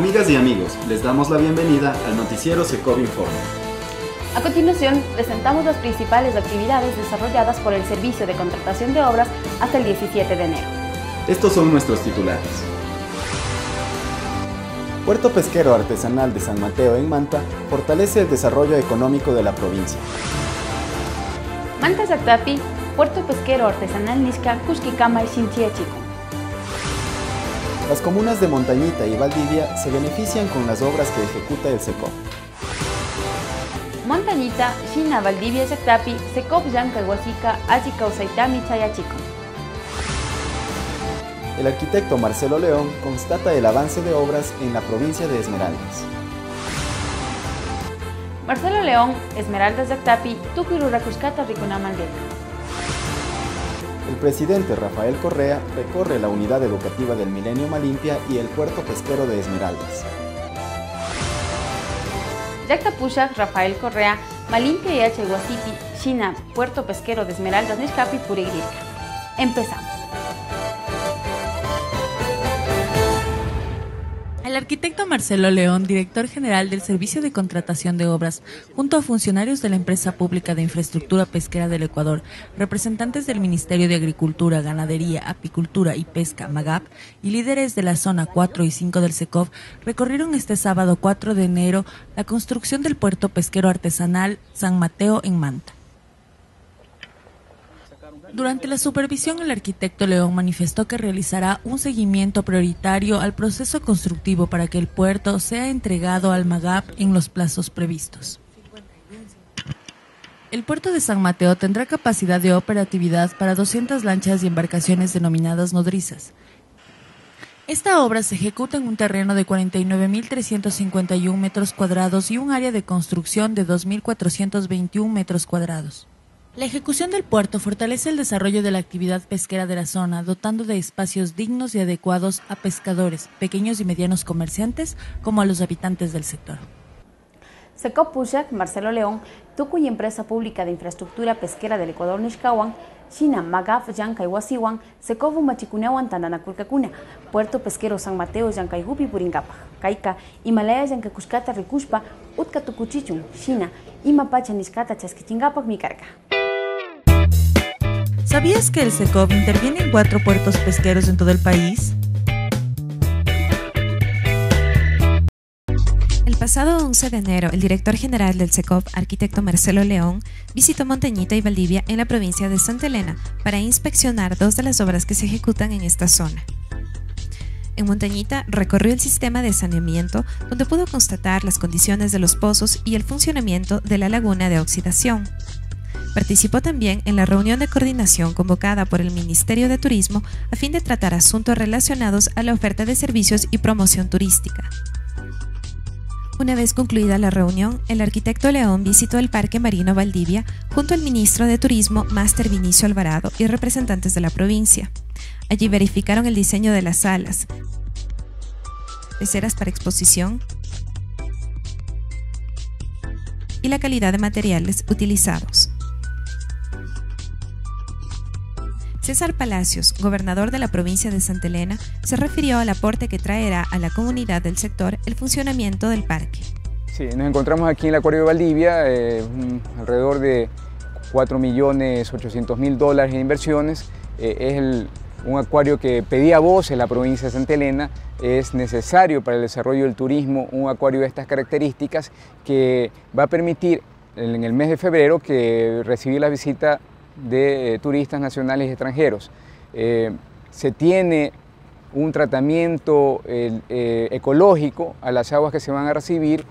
Amigas y amigos, les damos la bienvenida al noticiero Secov Informe. A continuación, presentamos las principales actividades desarrolladas por el Servicio de Contratación de Obras hasta el 17 de enero. Estos son nuestros titulares. Puerto Pesquero Artesanal de San Mateo en Manta fortalece el desarrollo económico de la provincia. Manta Zactapi, Puerto Pesquero Artesanal Nisca, Cusquicama y Chico. Las comunas de Montañita y Valdivia se benefician con las obras que ejecuta el SECOP. Montañita, China, Valdivia, Zactapi, SECOP, Yanca, Huasica, Achica, Usaitami, Chayachico. El arquitecto Marcelo León constata el avance de obras en la provincia de Esmeraldas. Marcelo León, Esmeraldas Zactapi, Tucurura Cuscata, Ricunamandeca. El presidente Rafael Correa recorre la unidad educativa del Milenio Malimpia y el puerto pesquero de Esmeraldas. Pushak, Rafael Correa, Malimpia y Acheguasiti, China, puerto pesquero de Esmeraldas, Nishkapi, Purigrica. Empezamos. El arquitecto Marcelo León, director general del Servicio de Contratación de Obras, junto a funcionarios de la Empresa Pública de Infraestructura Pesquera del Ecuador, representantes del Ministerio de Agricultura, Ganadería, Apicultura y Pesca, MAGAP, y líderes de la zona 4 y 5 del SECOV, recorrieron este sábado 4 de enero la construcción del puerto pesquero artesanal San Mateo en Manta. Durante la supervisión, el arquitecto León manifestó que realizará un seguimiento prioritario al proceso constructivo para que el puerto sea entregado al MAGAP en los plazos previstos. El puerto de San Mateo tendrá capacidad de operatividad para 200 lanchas y embarcaciones denominadas nodrizas. Esta obra se ejecuta en un terreno de 49.351 metros cuadrados y un área de construcción de 2.421 metros cuadrados. La ejecución del puerto fortalece el desarrollo de la actividad pesquera de la zona, dotando de espacios dignos y adecuados a pescadores, pequeños y medianos comerciantes, como a los habitantes del sector. Seco Pushak, Marcelo León, Tucu y Empresa Pública de Infraestructura Pesquera del Ecuador Nishkawan, China, Magaf, Yancay, Secovu Machicunewan, Tananaculcacuna, Puerto Pesquero San Mateo, Yancayhupi, Puringapa, Caica, Himalaya, Yancacushcata, Ricuspa, Utka Tucuchichun, China, Imapacha, Niscata, Chasquichingapac, Micarca. ¿Sabías que el SECOV interviene en cuatro puertos pesqueros en todo el país? El pasado 11 de enero, el director general del SECOV, arquitecto Marcelo León, visitó Montañita y Valdivia en la provincia de Santa Elena para inspeccionar dos de las obras que se ejecutan en esta zona. En Montañita recorrió el sistema de saneamiento donde pudo constatar las condiciones de los pozos y el funcionamiento de la laguna de oxidación. Participó también en la reunión de coordinación convocada por el Ministerio de Turismo a fin de tratar asuntos relacionados a la oferta de servicios y promoción turística. Una vez concluida la reunión, el arquitecto León visitó el Parque Marino Valdivia junto al ministro de Turismo, Máster Vinicio Alvarado, y representantes de la provincia. Allí verificaron el diseño de las salas, peceras para exposición y la calidad de materiales utilizados. César Palacios, gobernador de la provincia de Santa Elena, se refirió al aporte que traerá a la comunidad del sector el funcionamiento del parque. Sí, nos encontramos aquí en el Acuario de Valdivia, eh, alrededor de 4.800.000 dólares en inversiones. Eh, es un acuario que pedía voz en la provincia de Santa Elena. Es necesario para el desarrollo del turismo un acuario de estas características que va a permitir en el mes de febrero que recibir la visita de eh, turistas nacionales y extranjeros. Eh, se tiene un tratamiento eh, ecológico a las aguas que se van a recibir,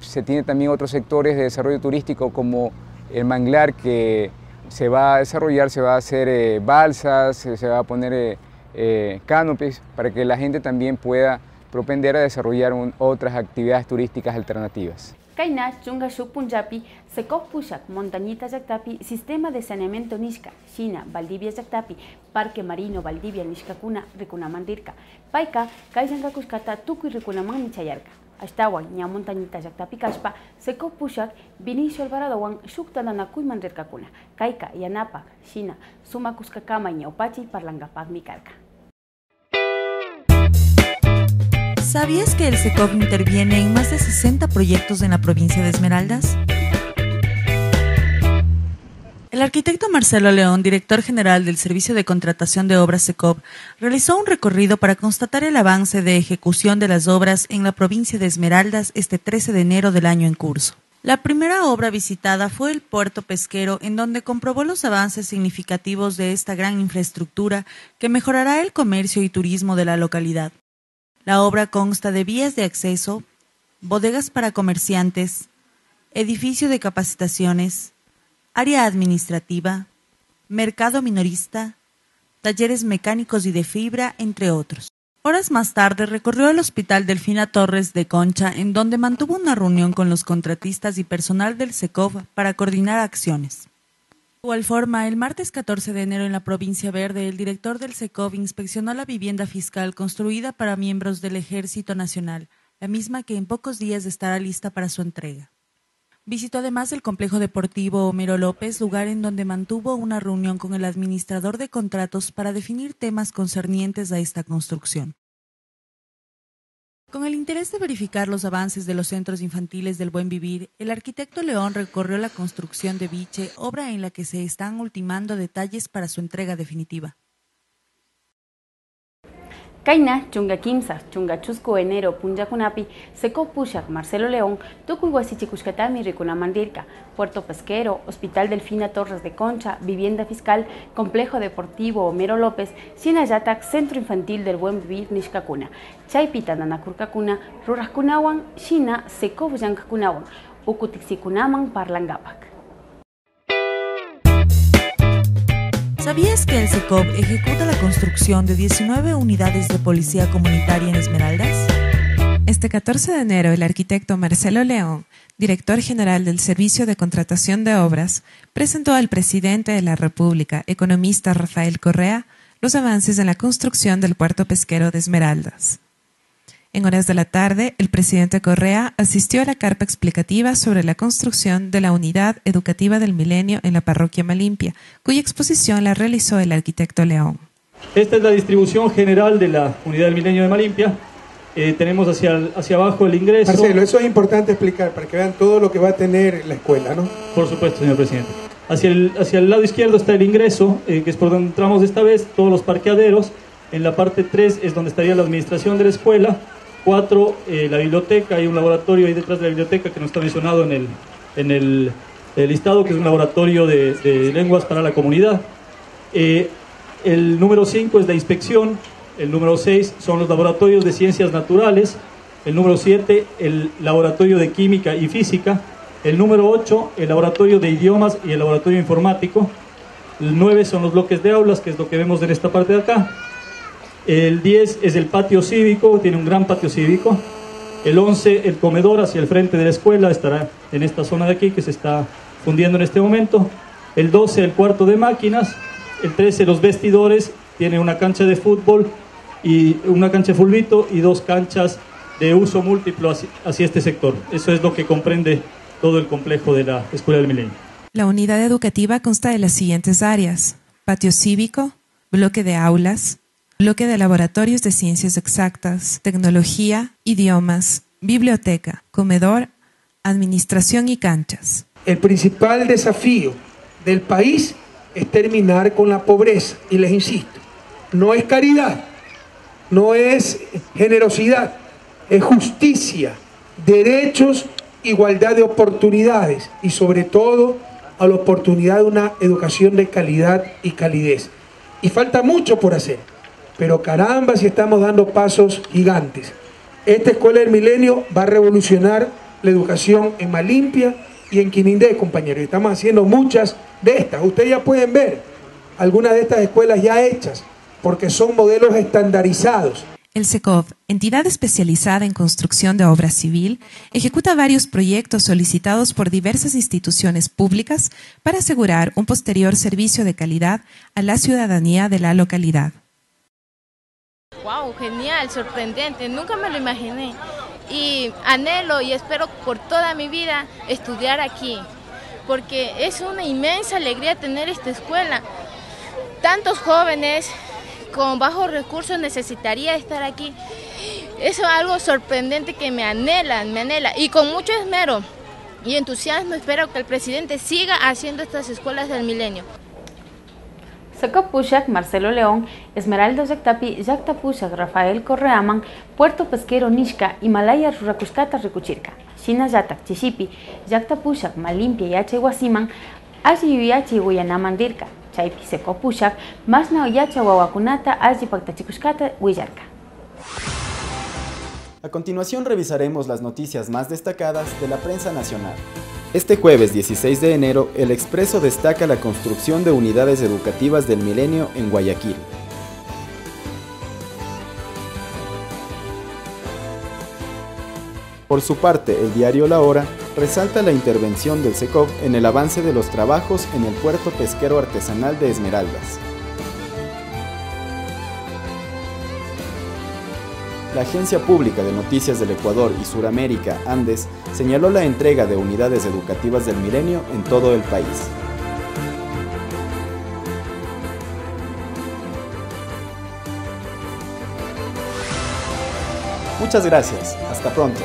se tiene también otros sectores de desarrollo turístico como el manglar que se va a desarrollar, se va a hacer balsas, se va a poner canopies para que la gente también pueda propender a desarrollar otras actividades turísticas alternativas. Kaina, Chungashuk Punjabi, Sekok Pushak, Montañita Yaktapi, Sistema de Saneamiento Nishka, China, Valdivia Yaktapi, Parque Marino Valdivia Nishkakuna, Rikunamandirka, Paika, Kaisanka Kuskata, Tuku y Rikunaman Nichayarka. Ashtawan, ña montañita llaktapi kashpa, Sekok Pushak, Vinicio Alvaradowan, Shuktananakuy Mandirkakuna, Kaika, Yanapak, China, Suma Kuskakama, Ñaupachi, Parlangapak Mikarka. ¿Sabías que el SECOP interviene en más de 60 proyectos en la provincia de Esmeraldas? El arquitecto Marcelo León, director general del Servicio de Contratación de Obras SECOP, realizó un recorrido para constatar el avance de ejecución de las obras en la provincia de Esmeraldas este 13 de enero del año en curso. La primera obra visitada fue el puerto pesquero, en donde comprobó los avances significativos de esta gran infraestructura que mejorará el comercio y turismo de la localidad. La obra consta de vías de acceso, bodegas para comerciantes, edificio de capacitaciones, área administrativa, mercado minorista, talleres mecánicos y de fibra, entre otros. Horas más tarde recorrió el Hospital Delfina Torres de Concha, en donde mantuvo una reunión con los contratistas y personal del SECOV para coordinar acciones. De igual forma, el martes 14 de enero en la provincia Verde, el director del SECOV inspeccionó la vivienda fiscal construida para miembros del Ejército Nacional, la misma que en pocos días estará lista para su entrega. Visitó además el complejo deportivo Homero López, lugar en donde mantuvo una reunión con el administrador de contratos para definir temas concernientes a esta construcción. Con el interés de verificar los avances de los centros infantiles del buen vivir, el arquitecto León recorrió la construcción de Viche, obra en la que se están ultimando detalles para su entrega definitiva. Kaina, chunga kimsa, chunga chusco enero, punjakunapi, seco pushak, Marcelo León, tucuiguasichicushkatami, Mandirka, Puerto Pesquero, Hospital Delfina Torres de Concha, Vivienda Fiscal, Complejo Deportivo Homero López, Sinayatak, Centro Infantil del Buen Vivir Nishkakuna, Chaipita Nanakurkakuna, Ruraskunawan, Shina, seco Buyankakunawan, Ukutixikunaman Parlangapak. ¿Sabías que el SECOP ejecuta la construcción de 19 unidades de policía comunitaria en Esmeraldas? Este 14 de enero, el arquitecto Marcelo León, director general del Servicio de Contratación de Obras, presentó al presidente de la República, economista Rafael Correa, los avances en la construcción del puerto pesquero de Esmeraldas. En horas de la tarde, el presidente Correa asistió a la carpa explicativa sobre la construcción de la unidad educativa del milenio en la parroquia Malimpia, cuya exposición la realizó el arquitecto León. Esta es la distribución general de la unidad del milenio de Malimpia. Eh, tenemos hacia, hacia abajo el ingreso. Marcelo, eso es importante explicar para que vean todo lo que va a tener la escuela, ¿no? Por supuesto, señor presidente. Hacia el, hacia el lado izquierdo está el ingreso, eh, que es por donde entramos esta vez, todos los parqueaderos. En la parte 3 es donde estaría la administración de la escuela Cuatro, eh, la biblioteca, hay un laboratorio ahí detrás de la biblioteca que no está mencionado en el, en el, listado, que es un laboratorio de, lenguas para la comunidad. Eh, el número 5 es la inspección, el número 6 son los laboratorios de ciencias naturales, el número 7 el laboratorio de química y física, el número 8 el laboratorio de idiomas y el laboratorio informático, el 9 son los bloques de aulas, que es lo que vemos en esta parte de acá, el 10 es el patio cívico, tiene un gran patio cívico. El 11, el comedor hacia el frente de la escuela, estará en esta zona de aquí que se está fundiendo en este momento. El 12, el cuarto de máquinas. El 13, los vestidores, tiene una cancha de fútbol y una cancha de fulbito y dos canchas de uso múltiplo hacia, este sector. Eso es lo que comprende todo el complejo de la Escuela del Milenio. La unidad educativa consta de las siguientes áreas: patio cívico, bloque de aulas, bloque de laboratorios de ciencias exactas, tecnología, idiomas, biblioteca, comedor, administración y canchas. El principal desafío del país es terminar con la pobreza. Y les insisto, no es caridad, no es generosidad, es justicia, derechos, igualdad de oportunidades y sobre todo a la oportunidad de una educación de calidad y calidez. Y falta mucho por hacer. Pero caramba si estamos dando pasos gigantes. Esta escuela del milenio va a revolucionar la educación en Malimpia y en Quinindé, compañeros. Estamos haciendo muchas de estas. Ustedes ya pueden ver algunas de estas escuelas ya hechas, porque son modelos estandarizados. El SECOV, entidad especializada en construcción de obra civil, ejecuta varios proyectos solicitados por diversas instituciones públicas para asegurar un posterior servicio de calidad a la ciudadanía de la localidad. Wow, genial, sorprendente, nunca me lo imaginé. Y anhelo y espero por toda mi vida estudiar aquí, porque es una inmensa alegría tener esta escuela. Tantos jóvenes con bajos recursos necesitaría estar aquí. Eso es algo sorprendente que me anhela, me anhela. Y con mucho esmero y entusiasmo espero que el presidente siga haciendo estas escuelas del milenio. Pushak, Marcelo León, Esmeralda Yactapi, Pushak, Rafael Correaman, Puerto Pesquero Nishka, Himalaya Rurakuskata Rikuchirka, Shina Yatak Chishipi, Pushak, Malimpia Yache Guasiman, Ashi Yuyachi Guyanamandirka, Chaypi Pushak, Masna Oyacha Wawakunata, Ashi Paktachikuskata, Huillarka. A continuación revisaremos las noticias más destacadas de la prensa nacional. Este jueves 16 de enero, El Expreso destaca la construcción de unidades educativas del milenio en Guayaquil. Por su parte, el diario La Hora resalta la intervención del SECOP en el avance de los trabajos en el puerto pesquero artesanal de Esmeraldas. La Agencia Pública de Noticias del Ecuador y Suramérica, Andes, señaló la entrega de unidades educativas del milenio en todo el país. Muchas gracias. Hasta pronto.